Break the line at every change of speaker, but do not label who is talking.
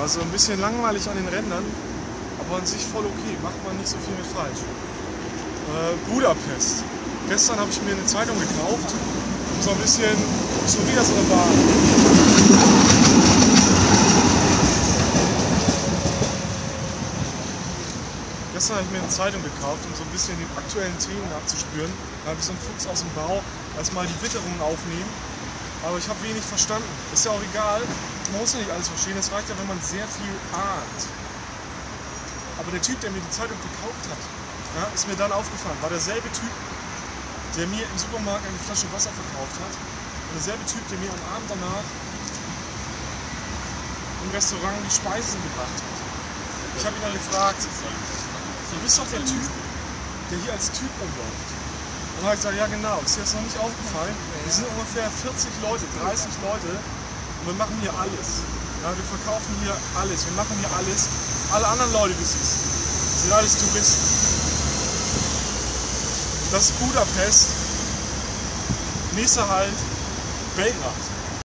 Also ein bisschen langweilig an den Rändern, aber an sich voll okay. Macht man nicht so viel mit falsch. Äh, Budapest. Gestern habe ich mir eine Zeitung gekauft. So ein bisschen, schon wieder so eine Bahn. Gestern habe ich mir eine Zeitung gekauft, um so ein bisschen den aktuellen Themen nachzuspüren. Da habe ich so einen Fuchs aus dem Bau, erstmal die Witterungen aufnehmen. Aber ich habe wenig verstanden. Ist ja auch egal, man muss ja nicht alles verstehen. Es reicht ja, wenn man sehr viel ahnt. Aber der Typ, der mir die Zeitung verkauft hat, ja, ist mir dann aufgefallen, war derselbe Typ, der mir im Supermarkt eine Flasche Wasser verkauft hat. Und derselbe Typ, der mir am Abend danach im Restaurant die Speisen gebracht hat. Ich habe ihn dann gefragt, du bist doch der Typ, der hier als Typ rumläuft. Und dann habe ich gesagt, ja genau, ist dir das noch nicht aufgefallen? Wir sind ungefähr 40 Leute, 30 Leute und wir machen hier alles. Ja, wir verkaufen hier alles, wir machen hier alles. Alle anderen Leute, die du siehst, sind alles Touristen. Das ist Budapest. Nächster Halt, Belgrad.